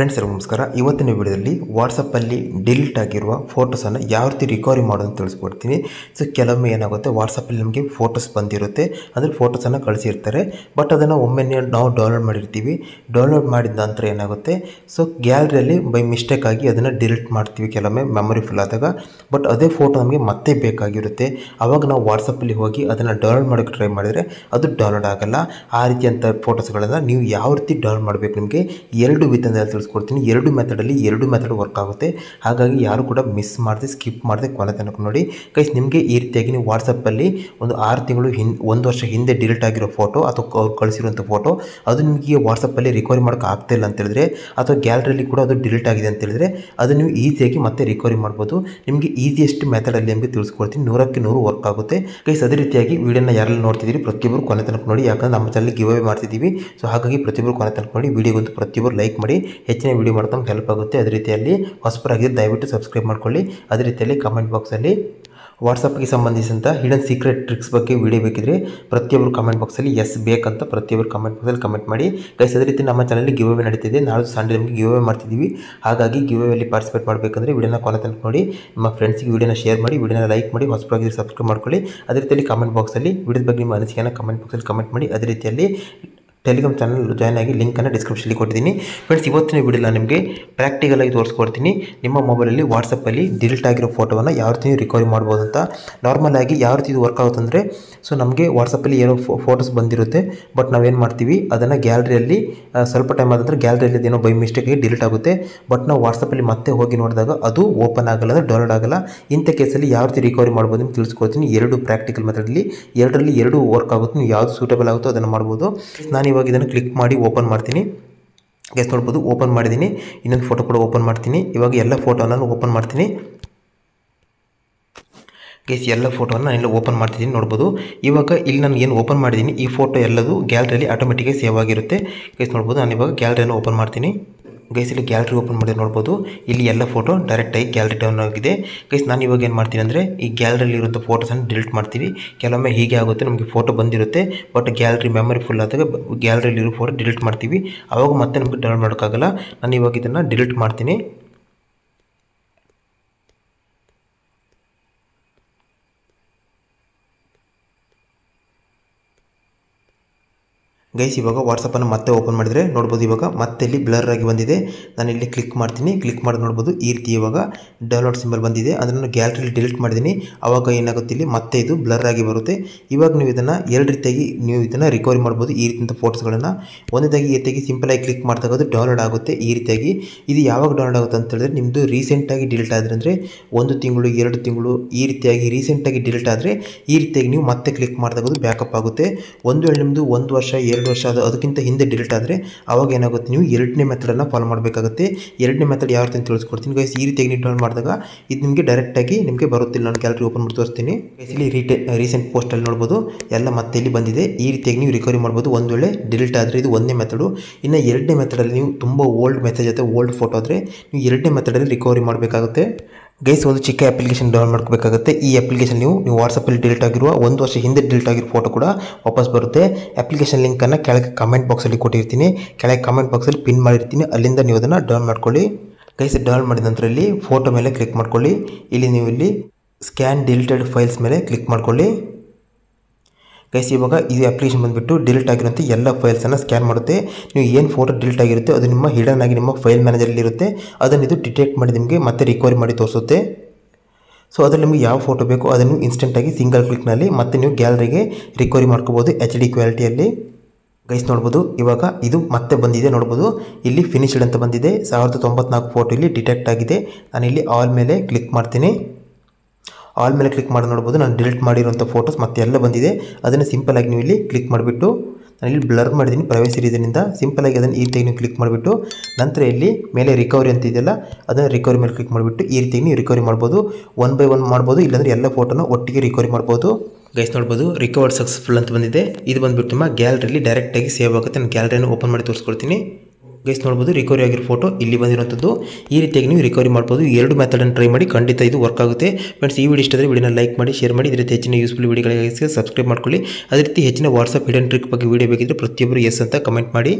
Friends ಎಲ್ಲ ನಮಸ್ಕಾರ. ಇವತ್ತಿನ ವಿಡಿಯೋದಲ್ಲಿ ವಾಟ್ಸಪ್ಪಲ್ಲಿ ಡಿಲೀಟ್ ಆಗಿರುವ ಫೋಟೋಸನ್ನು ಯಾವ ರೀತಿ ರಿಕವರಿ ಮಾಡೋದು ತಿಳಿಸ್ಕೊಡ್ತೀನಿ. ಸೊ ಕೆಲವೊಮ್ಮೆ ಏನಾಗುತ್ತೆ ವಾಟ್ಸಪ್ಪಲ್ಲಿ ನಮಗೆ ಫೋಟೋಸ್ ಬಂದಿರುತ್ತೆ. ಅಂದರೆ ಫೋಟೋಸನ್ನು ಕಳಿಸಿರ್ತಾರೆ. ಬಟ್ ಅದನ್ನು ಒಮ್ಮೆ ನಾವು ಡೌನ್ಲೋಡ್ ಮಾಡಿರ್ತೀವಿ. ಡೌನ್ಲೋಡ್ ಮಾಡಿದ ನಂತರ ಏನಾಗುತ್ತೆ ಸೊ ಗ್ಯಾಲರಿಯಲ್ಲಿ ಬೈ ಮಿಸ್ಟೇಕ್ ಆಗಿ ಅದನ್ನು ಡಿಲೀಟ್ ಮಾಡ್ತೀವಿ ಕೆಲವೊಮ್ಮೆ ಮೆಮೊರಿ ಫುಲ್ ಆದಾಗ. ಬಟ್ ಅದೇ ಫೋಟೋ ನಮಗೆ ಮತ್ತೆ ಬೇಕಾಗಿರುತ್ತೆ. ಆವಾಗ ನಾವು ವಾಟ್ಸಪ್ಪಲ್ಲಿ ಹೋಗಿ ಅದನ್ನು ಡೌನ್ಲೋಡ್ ಮಾಡೋಕ್ಕೆ ಟ್ರೈ ಮಾಡಿದರೆ ಅದು ಡೌನ್ಲೋಡ್ ಆಗಲ್ಲ. ಆ ರೀತಿಯಂಥ ಫೋಟೋಸ್ಗಳನ್ನು ನೀವು ಯಾವ ರೀತಿ ಡೌನ್ಲೋಡ್ ಮಾಡಬೇಕು ನಿಮಗೆ? ಎರಡು ವಿಧಾನದಲ್ಲಿ ತಿಳಿಸ್ಕೊಡ್ತೀನಿ. ಎರಡು ಮೆಥಡಲ್ಲಿ ಎರಡು ಮೆಥಡ್ ವರ್ಕ್ ಆಗುತ್ತೆ. ಹಾಗಾಗಿ ಯಾರು ಕೂಡ ಮಿಸ್ ಮಾಡದೆ ಸ್ಕಿಪ್ ಮಾಡದೆ ಕೊನೆ ತನಕ ನೋಡಿ. ಕೈಸ್ ನಿಮಗೆ ಈ ರೀತಿಯಾಗಿ ನೀವು ವಾಟ್ಸಪ್ಪಲ್ಲಿ ಒಂದು ಆರು ತಿಂಗಳು ಹಿಂದೆ ಒಂದು ವರ್ಷ ಹಿಂದೆ ಡಿಲೀಟ್ ಆಗಿರೋ ಫೋಟೋ ಅಥವಾ ಅವ್ರು ಕಳಿಸಿರುವಂಥ ಫೋಟೋ ಅದು ನಿಮಗೆ ವಾಟ್ಸಪ್ಪಲ್ಲಿ ರಿಕವರಿ ಮಾಡೋಕೆ ಆಗ್ತಾ ಇಲ್ಲ ಅಂತ ಹೇಳಿದ್ರೆ ಅಥವಾ ಗ್ಯಾಲರಿಯಲ್ಲಿ ಕೂಡ ಅದು ಡಿಲೀಟ್ ಆಗಿದೆ ಅಂತ ಹೇಳಿದ್ರೆ ಅದು ನೀವು ಈಸಿಯಾಗಿ ಮತ್ತೆ ರಿಕವರಿ ಮಾಡ್ಬೋದು. ನಿಮಗೆ ಈಸಿಯೆಸ್ಟ್ ಮೆಥಡಲ್ಲಿ ನಿಮಗೆ ತಿಳಿಸ್ಕೊಡ್ತೀನಿ. ನೂರಕ್ಕೆ ನೂರು ವರ್ಕ್ ಆಗುತ್ತೆ. ಕೈಸ್ ಅದೇ ರೀತಿಯಾಗಿ ವೀಡಿಯೋನ ಯಾರೆಲ್ಲ ನೋಡ್ತಿದ್ದೀರಿ, ಪ್ರತಿಯೊಬ್ಬರು ಕೊನೆ ತನಕ ನೋಡಿ. ಯಾಕಂದ್ರೆ ನಮ್ಮ ಚಾನಲ್ ಗಿವ್ ಅವೇ ಮಾಡ್ತಿದ್ದೀವಿ. ಸೊ ಹಾಗಾಗಿ ಪ್ರತಿಯೊಬ್ಬರು ಕೊನೆ ತನಕ ನೋಡಿ. ವಿಡಿಯೋಗಂತೂ ಪ್ರತಿಯೊಬ್ಬರು ಲೈಕ್ ಮಾಡಿ. ಹೆಚ್ಚಿನ ವಿಡಿಯೋ ಮಾಡ್ಕೊಂಡು ಹೆಲ್ಪ್ ಆಗುತ್ತೆ. ಅದೇ ರೀತಿಯಲ್ಲಿ ಹೊಸಬರಾಗಿದ್ದು ದಯವಿಟ್ಟು ಸಬ್ಸ್ಕ್ರೈಬ್ ಮಾಡ್ಕೊಳ್ಳಿ. ಅದೇ ರೀತಿಯಲ್ಲಿ ಕಮೆಂಟ್ ಬಾಕ್ಸಲ್ಲಿ ವಾಟ್ಸಪ್ಗೆ ಸಂಬಂಧಿಸಿದಂಥ ಹಿಡನ್ ಸೀಕ್ರೆಟ್ ಟ್ರಿಕ್ಸ್ ಬಗ್ಗೆ ವಿಡಿಯೋ ಬೇಕಿದ್ರೆ ಪ್ರತಿಯೊಬ್ಬರು ಕಮೆಂಟ್ ಬಾಕ್ಸಲ್ಲಿ ಎಸ್ ಬೇಕಂತ ಪ್ರತಿಯೊಬ್ಬರು ಕಮೆಂಟ್ ಬಾಕ್ಸಲ್ಲಿ ಕಮೆಂಟ್ ಮಾಡಿ. ಗೈಸ್ ಅದೇ ರೀತಿ ನಮ್ಮ ಚಾನಲಲ್ಲಿ ಗಿವ್ ಅವೇ ನಡೀತಿದೆ. ನಾಳೆ ಸಂಡೇ ನಿಮಗೆ ಗಿವ್ ಅವೇ ಮಾಡ್ತಿದ್ದೀವಿ ಹಾಗಾಗಿ ಗಿವ್ ಅವೇಲಿ ಪಾರ್ಟಿಸಿಪೇಟ್ ಮಾಡಬೇಕಂದ್ರೆ ವಿಡಿಯೋನ ಕೊನೆ ತನಕ ನೋಡಿ. ನಿಮ್ಮ ಫ್ರೆಂಡ್ಸ್ಗೆ ವಿಡಿಯೋನ ಶೇರ್ ಮಾಡಿ ವಿಡಿಯೋನ ಲೈಕ್ ಮಾಡಿ, ಹೊಸಬರಾಗಿ ಸಬ್ಸ್ಕ್ರೈಬ್ ಮಾಡ್ಕೊಳ್ಳಿ. ಅದೇ ರೀತಿಯಲ್ಲಿ ಕಮೆಂಟ್ ಬಾಕ್ಸಲ್ಲಿ ವಿಡಿಯೋದ ಬಗ್ಗೆ ನಿಮ್ಮ ಅನಿಸಿಕೆಯನ್ನು ಕಮೆಂಟ್ ಬಾಕ್ಸಲ್ಲಿ ಕಮೆಂಟ್ ಮಾಡಿ. ಅದೇ ರೀತಿಯಲ್ಲಿ ಟೆಲಿಗ್ರಾಮ್ ಚಾನಲ್ ಜಾಯ್ನ್ ಆಗಿ ಲಿಂಕನ್ನು ಡಿಸ್ಕ್ರಿಪ್ಷನಲ್ಲಿ ಕೊಟ್ಟಿದ್ದೀನಿ. ಫ್ರೆಂಡ್ಸ್ ಇವತ್ತಿನ ವಿಡಿಯೋನ ನಿಮಗೆ ಪ್ರಾಕ್ಟಿಕಲ್ ಆಗಿ ತೋರಿಸ್ಕೊಡ್ತೀನಿ. ನಿಮ್ಮ ಮೊಬೈಲಲ್ಲಿ ವಾಟ್ಸಪ್ಪಲ್ಲಿ ಡಿಲೀಟ್ ಆಗಿರೋ ಫೋಟೋವನ್ನು ಯಾವ ರೀತಿ ರಿಕವರಿ ಮಾಡ್ಬೋದು ಅಂತ. ನಾರ್ಮಲ್ ಆಗಿ ಯಾವ ರೀತಿ ಇದು ವರ್ಕ್ ಆಗುತ್ತೆ ಅಂದರೆ ಸೊ ನಮಗೆ ವಾಟ್ಸಪ್ಪಲ್ಲಿ ಏನೋ ಫೋಟೋಸ್ ಬಂದಿರುತ್ತೆ ಬಟ್ ನಾವೇನು ಮಾಡ್ತೀವಿ, ಅದನ್ನು ಗ್ಯಾಲರಿಯಲ್ಲಿ ಸ್ವಲ್ಪ ಟೈಮ್ ಆದಂದ್ರೆ ಗ್ಯಾಲರಿಯಲ್ಲಿ ಏನೋ ಬೈ ಮಿಸ್ಟೇಕಾಗಿ ಡಿಲೀಟ್ ಆಗುತ್ತೆ. ಬಟ್ ನಾವು ವಾಟ್ಸಪ್ಪಲ್ಲಿ ಮತ್ತೆ ಹೋಗಿ ನೋಡಿದಾಗ ಅದು ಓಪನ್ ಆಗಲ್ಲ ಅಂದರೆ ಡೌನ್ಲೋಡ್ ಆಗಲ್ಲ. ಇಂಥ ಕೇಸಲ್ಲಿ ಯಾವ ರೀತಿ ರಿಕವರಿ ಮಾಡ್ಬೋದು ಅಂತ ತಿಳಿಸ್ಕೊಡ್ತೀನಿ. ಎರಡು ಪ್ರಾಕ್ಟಿಕಲ್ ಮೆಥಡಲ್ಲಿ ಎರಡರಲ್ಲಿ ಎರಡು ವರ್ಕ್ ಆಗುತ್ತೆ ನೀವು ಯಾವುದು ಸೂಟಬಲ್ ಆಗುತ್ತೋ ಅದನ್ನು ಮಾಡ್ಬೋದು. ನಾನು ಇವಾಗ ಇದನ್ನು ಕ್ಲಿಕ್ ಮಾಡಿ ಓಪನ್ ಮಾಡ್ತೀನಿ. ಗೆಸ್ ನೋಡ್ಬೋದು ಓಪನ್ ಮಾಡಿದ್ದೀನಿ ಇನ್ನೊಂದು ಫೋಟೋ ಕೂಡ ಓಪನ್ ಮಾಡ್ತೀನಿ. ಇವಾಗ ಎಲ್ಲ ಫೋಟೋ ನಾನು ಓಪನ್ ಮಾಡ್ತೀನಿ. ಗೆಸ್ ಎಲ್ಲ ಫೋಟೋನ ಇಲ್ಲಿ ಓಪನ್ ಮಾಡ್ತಿದ್ದೀನಿ ನೋಡ್ಬೋದು. ಇವಾಗ ಇಲ್ಲಿ ನಾನು ಏನು ಓಪನ್ ಮಾಡಿದ್ದೀನಿ ಈ ಫೋಟೋ ಎಲ್ಲದು ಗ್ಯಾಲರಿಯಲ್ಲಿ ಆಟೋಮೆಟಿಕಾಗಿ ಸೇವ್ ಆಗಿರುತ್ತೆ. ಗೇಸ್ ನೋಡ್ಬೋದು ನಾನು ಇವಾಗ ಗ್ಯಾಲರಿಯನ್ನು ಓಪನ್ ಮಾಡ್ತೀನಿ. ಗೈಸ್, ಇಲ್ಲಿ ಗ್ಯಾಲರಿ ಓಪನ್ ಮಾಡಿ ನೋಡ್ಬೋದು. ಇಲ್ಲಿ ಎಲ್ಲ ಫೋಟೋ ಡೈರೆಕ್ಟಾಗಿ ಗ್ಯಾಲರಿ ಡೌನ್ ಆಗಿದೆ. ಗೈಸ್, ನಾನು ಇವಾಗ ಏನು ಮಾಡ್ತೀನಿ ಅಂದರೆ, ಈ ಗ್ಯಾಲರಿಲಿ ಇರುವಂಥ ಫೋಟೋಸನ್ನು ಡಿಲೀಟ್ ಮಾಡ್ತೀವಿ. ಕೆಲವೊಮ್ಮೆ ಹೀಗೆ ಆಗುತ್ತೆ, ನಮಗೆ ಫೋಟೋ ಬಂದಿರುತ್ತೆ. ಬಟ್ ಗ್ಯಾಲರಿ ಮೆಮೊರಿ ಫುಲ್ ಆದಾಗ ಗ್ಯಾಲರಿಲಿರೋ ಫೋಟೋ ಡಿಲೀಟ್ ಮಾಡ್ತೀವಿ. ಅವಾಗ ಮತ್ತೆ ನಮಗೆ ಡೌನ್ಲೋಡ್ ಮಾಡೋಕ್ಕಾಗಲ್ಲ. ನಾನು ಇವಾಗ ಇದನ್ನು ಡಿಲೀಟ್ ಮಾಡ್ತೀನಿ. ಗೈಸ್ ಇವಾಗ ವಾಟ್ಸಪ್ಪನ್ನು ಮತ್ತೆ ಓಪನ್ ಮಾಡಿದರೆ ನೋಡ್ಬೋದು ಇವಾಗ ಮತ್ತೆ ಇಲ್ಲಿ ಬ್ಲರ್ ಆಗಿ ಬಂದಿದೆ. ನಾನು ಇಲ್ಲಿ ಕ್ಲಿಕ್ ಮಾಡ್ತೀನಿ. ಕ್ಲಿಕ್ ಮಾಡಿ ನೋಡ್ಬೋದು. ಈ ರೀತಿ ಇವಾಗ ಡೌನ್ಲೋಡ್ ಸಿಂಬಲ್ ಬಂದಿದೆ. ಅದನ್ನು ಗ್ಯಾಲರಿಲಿ ಡಿಲೀಟ್ ಮಾಡಿದ್ದೀನಿ. ಆವಾಗ ಏನಾಗುತ್ತೆ ಇಲ್ಲಿ ಮತ್ತೆ ಇದು ಬ್ಲರ್ ಆಗಿ ಬರುತ್ತೆ. ಇವಾಗ ನೀವು ಇದನ್ನು ಎರಡು ರೀತಿಯಾಗಿ ನೀವು ಇದನ್ನು ರಿಕವರಿ ಮಾಡ್ಬೋದು. ಈ ರೀತಿಯ ಫೋಟೋಸ್ಗಳನ್ನು ಒಂದೇದಾಗಿ ಈ ರೀತಿಯಾಗಿ ಸಿಂಪಲಾಗಿ ಕ್ಲಿಕ್ ಮಾಡ್ತಾ ಅದು ಡೌನ್ಲೋಡ್ ಆಗುತ್ತೆ. ಈ ರೀತಿಯಾಗಿ ಇದು ಯಾವಾಗ ಡೌನ್ಲೋಡ್ ಆಗುತ್ತೆ ಅಂತ ಹೇಳಿದ್ರೆ ನಿಮ್ಮದು ರೀಸೆಂಟಾಗಿ ಡಿಲೀಟ್ ಆದರೆ ಅಂದರೆ ಒಂದು ತಿಂಗಳು, ಎರಡು ತಿಂಗಳು ಈ ರೀತಿಯಾಗಿ ರೀಸೆಂಟಾಗಿ ಡಿಲೀಟ್ ಆದರೆ ಈ ರೀತಿಯಾಗಿ ನೀವು ಮತ್ತೆ ಕ್ಲಿಕ್ ಮಾಡ್ತಾ ಅದು ಬ್ಯಾಕಪ್ ಆಗುತ್ತೆ. ಒಂದು ವೇಳೆ ನಿಮ್ಮದು ಒಂದು ವರ್ಷ ವರ್ಷ ಅದು ಅದಕ್ಕಿಂತ ಹಿಂದೆ ಡಿಲೀಟ್ ಆದರೆ ಅವಾಗ ಏನಾಗುತ್ತೆ ನೀವು ಎರಡನೇ ಮೆಥಡನ್ನು ಫಾಲೋ ಮಾಡಬೇಕಾಗುತ್ತೆ. ಎರಡನೇ ಮೆಥಡ್ ಯಾವ ರೀತಿ ಅಂತ ತಿಳಿಸ್ಕೊಡ್ತೀನಿ. ಗೈಸ್ ಈ ರೀತಿಯಾಗಿ ನೀವು ಡೌನ್ ಮಾಡಿದಾಗ ಇದು ನಿಮಗೆ ಡೈರೆಕ್ಟಾಗಿ ನಿಮಗೆ ಬರುತ್ತಿಲ್ಲ ನಾನು ಗ್ಯಾಲರಿ ಓಪನ್ ಮಾಡಿ ತೋರಿಸ್ತೀನಿ. ಇಲ್ಲಿ ರೀಟೆ ರೀಸೆಂಟ್ ಪೋಸ್ಟಲ್ಲಿ ನೋಡ್ಬೋದು. ಎಲ್ಲ ಮತ್ತೆ ಇಲ್ಲಿ ಬಂದಿದೆ. ಈ ರೀತಿಯಾಗಿ ನೀವು ರಿಕವರಿ ಮಾಡ್ಬೋದು. ಒಂದು ವೇಳೆ ಡಿಲೀಟ್ ಆದರೆ ಇದು ಒಂದನೇ ಮೆಥಡು ಇನ್ನು ಎರಡನೇ ಮೆಥಡಲ್ಲಿ ನೀವು ತುಂಬ ಓಲ್ಡ್ ಮೆಸೇಜ್ ಅಥವಾ ಓಲ್ಡ್ ಫೋಟೋ ಆದರೆ ನೀವು ಎರಡನೇ ಮೆಥಡಲ್ಲಿ ರಿಕವರಿ ಮಾಡಬೇಕಾಗುತ್ತೆ. ಗೈಸ್, ಒಂದು ಚಿಕ್ಕ ಅಪ್ಲಿಕೇಶನ್ ಡೌನ್ ಮಾಡ್ಕೋಬೇಕಾಗುತ್ತೆ. ಈ ಅಪ್ಲಿಕೇಶನ್ ನೀವು ನೀವು ವಾಟ್ಸಪ್ಪಲ್ಲಿ ಡಿಲೀಟ್ ಆಗಿರುವ, ಒಂದು ವರ್ಷ ಹಿಂದೆ ಡಿಲೀಟ್ ಆಗಿರೋ ಫೋಟೋ ಕೂಡ ವಾಪಸ್ ಬರುತ್ತೆ. ಅಪ್ಲಿಕೇಶನ್ ಲಿಂಕನ್ನು ಕೆಳಗೆ ಕಮೆಂಟ್ ಬಾಕ್ಸಲ್ಲಿ ಕೊಟ್ಟಿರ್ತೀನಿ. ಕೆಳಗೆ ಕಮೆಂಟ್ ಬಾಕ್ಸಲ್ಲಿ ಪಿನ್ ಮಾಡಿರ್ತೀನಿ. ಅಲ್ಲಿಂದ ನೀವು ಅದನ್ನು ಡೌನ್ ಮಾಡ್ಕೊಳ್ಳಿ. ಗೈಸ್ ಡೌನ್ ಮಾಡಿದ ನಂತರ ಇಲ್ಲಿ ಫೋಟೋ ಮೇಲೆ ಕ್ಲಿಕ್ ಮಾಡ್ಕೊಳ್ಳಿ. ಇಲ್ಲಿ ನೀವು ಇಲ್ಲಿ ಸ್ಕ್ಯಾನ್ ಡಿಲೀಟೆಡ್ ಫೈಲ್ಸ್ ಮೇಲೆ ಕ್ಲಿಕ್ ಮಾಡ್ಕೊಳ್ಳಿ. ಗೈಸ್ ಇವಾಗ ಇದು ಅಪ್ಲಿಕೇಶನ್ ಬಂದುಬಿಟ್ಟು ಡಿಲೀಟ್ ಆಗಿರುವಂಥ ಎಲ್ಲ ಫೈಲ್ಸನ್ನು ಸ್ಕ್ಯಾನ್ ಮಾಡುತ್ತೆ. ನೀವು ಏನು ಫೋಟೋ ಡಿಲೀಟ್ ಆಗಿರುತ್ತೆ ಅದು ನಿಮ್ಮ ಹಿಡನ್ ಆಗಿ ನಿಮ್ಮ ಫೈಲ್ ಮ್ಯಾನೇಜರ್ಲಿರುತ್ತೆ ಅದನ್ನು ಇದು ಡಿಟೆಕ್ಟ್ ಮಾಡಿ ನಿಮಗೆ ಮತ್ತೆ ರಿಕವರಿ ಮಾಡಿ ತೋರಿಸುತ್ತೆ. ಸೊ ಅದರಲ್ಲಿ ನಿಮಗೆ ಯಾವ ಫೋಟೋ ಬೇಕೋ ಅದನ್ನು ಇನ್ಸ್ಟೆಂಟಾಗಿ ಸಿಂಗಲ್ ಕ್ಲಿಕ್ನಲ್ಲಿ ಮತ್ತೆ ನೀವು ಗ್ಯಾಲರಿಗೆ ರಿಕವರಿ ಮಾಡ್ಕೋಬೋದು ಎಚ್ ಡಿ ಕ್ವಾಲಿಟಿಯಲ್ಲಿ ಗೈಸ್ ನೋಡ್ಬೋದು. ಇವಾಗ ಇದು ಮತ್ತೆ ಬಂದಿದೆ, ನೋಡ್ಬೋದು. ಇಲ್ಲಿ ಫಿನಿಶ್ಡ್ ಅಂತ ಬಂದಿದೆ. ಸಾವಿರದ ತೊಂಬತ್ನಾಲ್ಕು ಫೋಟೋ ಇಲ್ಲಿ ಡಿಟೆಕ್ಟ್ ಆಗಿದೆ. ನಾನು ಇಲ್ಲಿ ಆಲ್ ಮೇಲೆ ಕ್ಲಿಕ್ ಮಾಡ್ತೀನಿ. ಆಲ್ ಮೇಲೆ ಕ್ಲಿಕ್ ಮಾಡಿ ನೋಡ್ಬೋದು. ನಾನು ಡಿಲೀಟ್ ಮಾಡಿರುವಂಥ ಫೋಟೋಸ್ ಮತ್ತೆ ಎಲ್ಲ ಬಂದಿದೆ. ಅದನ್ನು ಸಿಂಪಲಾಗಿ ನೀವು ಇಲ್ಲಿ ಕ್ಲಿಕ್ ಮಾಡಿಬಿಟ್ಟು, ನಾನು ಇಲ್ಲಿ ಬ್ಲರ್ ಮಾಡಿದ್ದೀನಿ ಪ್ರೈವೇಸಿ ರೀಸನಿಂದ ಸಿಂಪಲಾಗಿ ಅದನ್ನು ಈ ರೀತಿಯಾಗಿ ನೀವು ಕ್ಲಿಕ್ ಮಾಡಿಬಿಟ್ಟು, ನಂತರ ಇಲ್ಲಿ ಮೇಲೆ ರಿಕವರಿ ಅಂತ ಇದೆಯಲ್ಲ, ಅದನ್ನು ರಿಕವರಿ ಮೇಲೆ ಕ್ಲಿಕ್ ಮಾಡಿಬಿಟ್ಟು, ಈ ರೀತಿಯಾಗಿ ನೀವು ರಿಕವರಿ ಮಾಡ್ಬೋದು. ಒನ್ ಬೈ ಒನ್ ಮಾಡ್ಬೋದು, ಇಲ್ಲಾಂದರೆ ಎಲ್ಲ ಫೋಟೋನ ಒಟ್ಟಿಗೆ ರಿಕವರಿ ಮಾಡ್ಬೋದು. ಗೈಸ್ ನೋಡ್ಬೋದು ರಿಕವರ್ಡ್ ಸಕ್ಸಸ್ಫುಲ್ ಅಂತ ಬಂದಿದೆ. ಇದು ಬಂದುಬಿಟ್ಟು ನಿಮ್ಮ ಗ್ಯಾಲರಿಲಿ ಡೈರೆಕ್ಟಾಗಿ ಸೇವ್ ಆಗುತ್ತೆ. ನಾನು ಗ್ಯಾಲರಿಯನ್ನು ಓಪನ್ ಮಾಡಿ ತೋರಿಸ್ಕೊಡ್ತೀನಿ. ಗೈಸ್ ನೋಡ್ಬೋದು ರಿಕವರಿ ಆಗಿರೋ ಫೋಟೋ ಇಲ್ಲಿ ಬಂದಿರುವಂಥದ್ದು. ಈ ರೀತಿಯಾಗಿ ನೀವು ರಿಕವರಿ ಮಾಡ್ಬೋದು. ಎರಡು ಮೆಥಡನ್ನು ಟ್ರೈ ಮಾಡಿ ಖಂಡಿತ ಇದು ವರ್ಕ್ ಆಗುತ್ತೆ. ಫ್ರೆಂಡ್ಸ್ ಈ ವಿಡಿಯೋ ಇಷ್ಟ ಆದರೆ ವಿಡಿಯೋನ ಲೈಕ್ ಮಾಡಿ ಶೇರ್ ಮಾಡಿ. ಇದೇ ರೀತಿ ಹೆಚ್ಚಿನ ಯೂಸ್ಫುಲ್ ವಿಡಿಯೋಗಳಿಗೆ ಸಬ್ಸ್ಕ್ರೈಬ್ ಮಾಡ್ಕೊಳ್ಳಿ. ಅದೇ ರೀತಿ ಹೆಚ್ಚಿನ ವಾಟ್ಸಪ್ ಹಿಡನ್ ಟ್ರಿಕ್ ಬಗ್ಗೆ ವಿಡಿಯೋ ಬೇಕಿದ್ರೆ ಪ್ರತಿಯೊಬ್ಬರು ಎಸ್ ಅಂತ ಕಮೆಂಟ್ ಮಾಡಿ.